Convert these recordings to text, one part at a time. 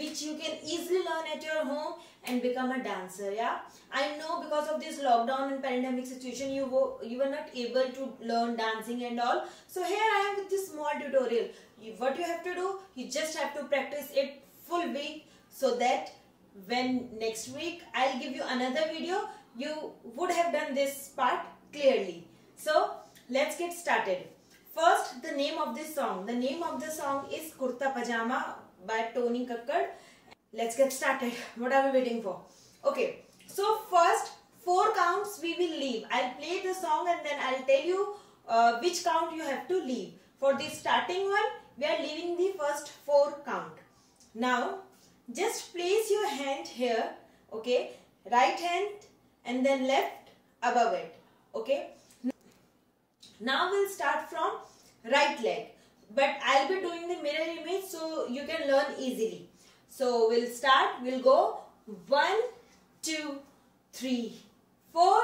which you can easily learn at your home and become a dancer yeah? I know because of this lockdown and pandemic situation you were you were not able to learn dancing and all. So here i am with this small tutorial. You, what you have to do you just have to practice it full week so that when next week i'll give you another video you would have done this part clearly. So let's get started. First the name of this song. The name of the song is kurta pajama by tony kakkar. Let's get started. What are we waiting for? Okay so first four counts we will leave. I'll play the song and then i'll tell you uh, which count you have to leave. For the starting one we are leaving the first four count. Now just place your hand here okay? Right hand and then left above it okay? Now we'll start from right leg but i'll be doing the mirror image so you can learn easily so we'll start. We'll go one, two, three, four,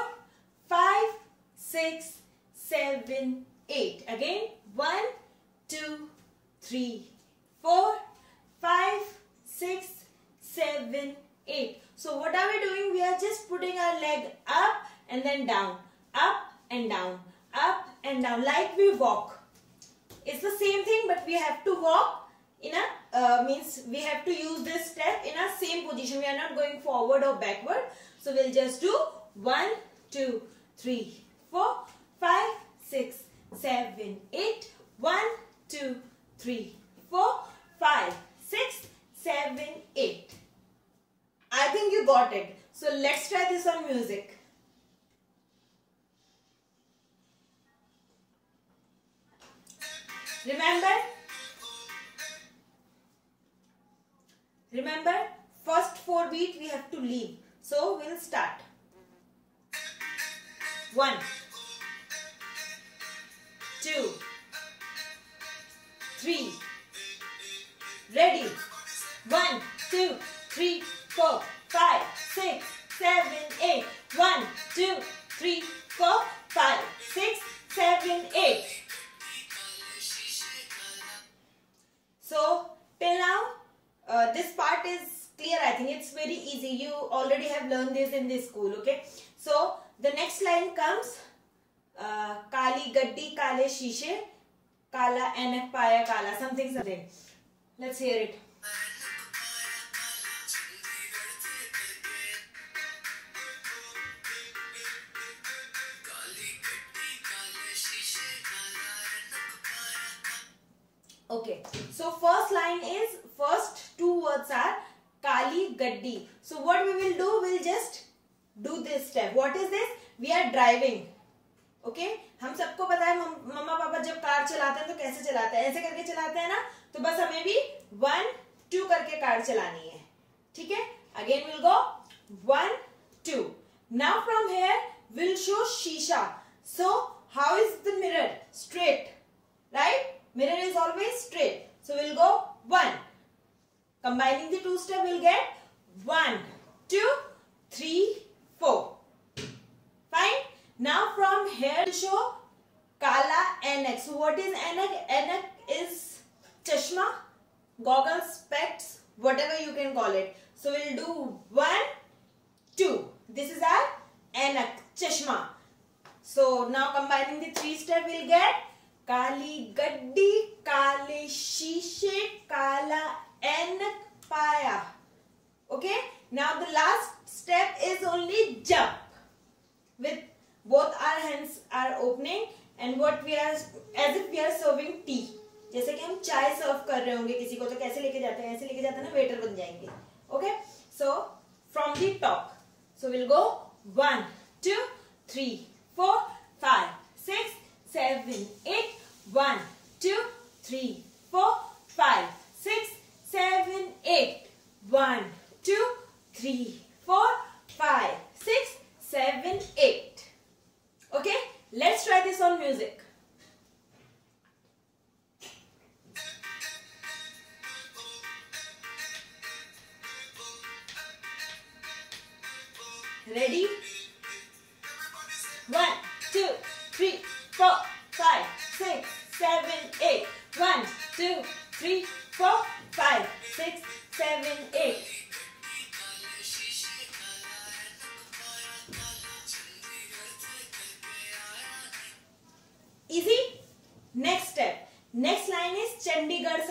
five, six, seven, eight. Again one, two, three, four, five, six, seven, eight. So what are we doing? We are just putting our leg up and then down, up and down, up and down like we walk. It's the same thing but we have to walk in a uh, means we have to use this step in a same position. We are not going forward or backward. So we'll just do 1, 2, 3, 4, 5, 6, 7, 8. 1, 2, 3, 4, 5, 6, 7, 8. I think you got it. So let's try this on music. Remember Remember, first four beat we have to leave. So, we'll start. One, two, three. Ready. One, two, three, four, five, six, seven, eight. One, two, three, four, five, six, seven, eight. So, till now, uh, this part is clear I think. It's very easy. You already have learned this in this school okay? So the next line comes uh, Kali gaddi kale shishe kala enak paya kala something something. Let's hear it Okay, so first line is first two words are Kali Gaddi. So what we will do, we'll just do this step. What is this? We are driving. Okay okay? हम सबको पता है मम्मा पापा जब car चलाते हैं तो कैसे चलाते हैं ऐसे करके चलाते हैं ना तो बस हमें भी वन टू करके कार चलानी है ठीक है again will go one two now from here will show शीशा so how is the mirror straight right Mirror is always straight. So we'll go 1. Combining the two step we'll get 1, 2, 3, 4. Fine. Now from here to show Kala Anak. So what is Anak? Anak is chashma, goggles, specs, whatever you can call it. So we'll do 1, 2. This is our Anak, chashma. So now combining the three step we'll get काली गड्डी, काले शीशे, काला एनक पाया। Okay now the last step is only jab with both our hands are opening and what we are as if we are serving tea जैसे कि हम चाय सर्व कर रहे होंगे, किसी को तो कैसे लेके जाते हैं? ऐसे लेके जाते हैं ना वेटर बन जाएँगे। Okay so from the top so will go one two three four five six seven eight One, two, three, four, five, six, seven, eight. One, two, three, four, five, six, seven, eight. Okay, let's try this on music. Ready? One,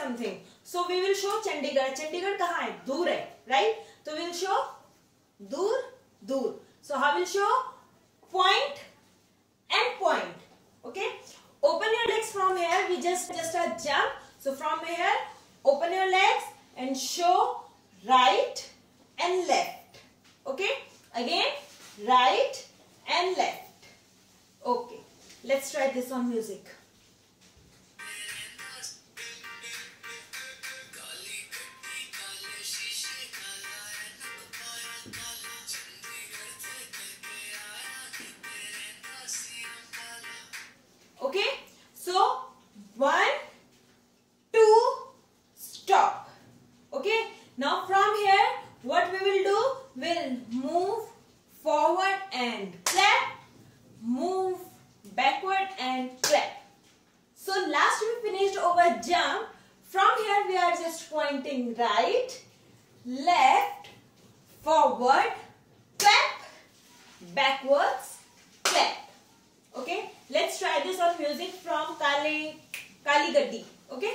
something so we will show Chandigarh Chandigarh कहाँ है? दूर है right तो will show दूर दूर. So how will show point and point okay open your legs from here we just just a jump so from here open your legs and show right and left okay again right and left okay let's try this on music pointing right, left, forward, clap, backwards, clap. Okay. Let's try this on music from Kali Kali Gaddi. Okay. Okay,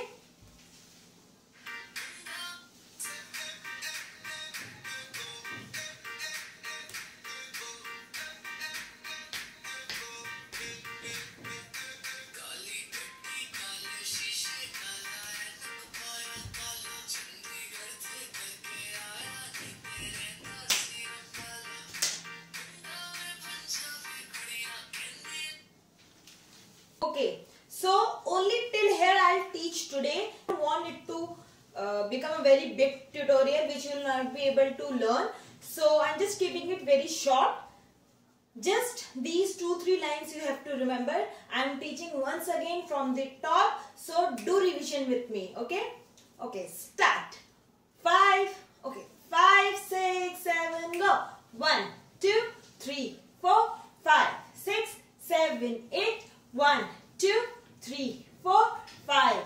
today. I want it to uh, become a very big tutorial which you will not be able to learn. So I'm just keeping it very short. Just these two three lines you have to remember. I'm teaching once again from the top. So do revision with me. Okay. Okay. Start. Five. Okay. Five, six, seven, go. One, two, three, four, five, six, seven, eight. One, two, three, four, five.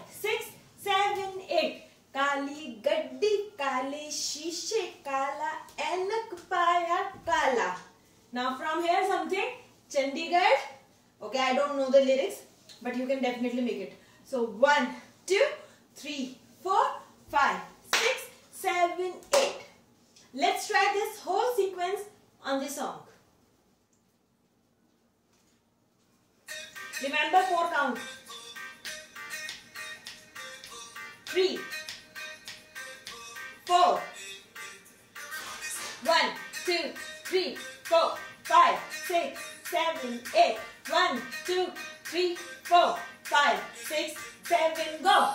काली गड्डी काले शीशे काला एनक पाया काला now from here something chandigarh okay i don't know the lyrics but you can definitely make it so one two three four five six seven eight let's try this whole sequence on the song Remember four count. Three, four, one, two, three, four, five, six, seven, eight. One, two, three, four, five, six, seven, go.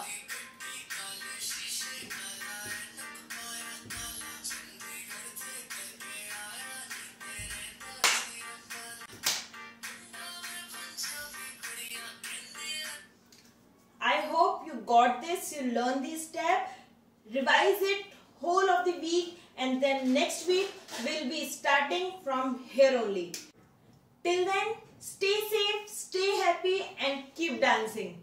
I hope you got this, you learned this step, revise it whole of the week and then next week we'll be starting from here only. Till then, stay safe, stay happy and keep dancing.